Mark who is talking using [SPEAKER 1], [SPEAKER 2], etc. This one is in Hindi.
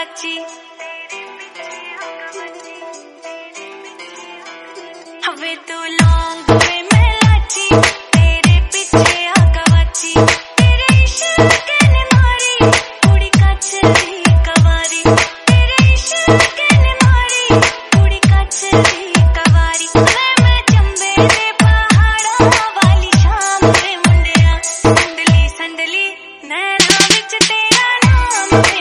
[SPEAKER 1] बची हवे तो तू लौंग में मैं लाची तेरे पीछे आका बची तेरे इश्क ने मारी। पूरी काच रही कवारी तेरे इश्क ने मारी। पूरी काच रही कवारी मैं चंबे दे पहाड़ों वाली शाम रे मुंडिया। संडली संडली, नैना विच तेरा नाम रे।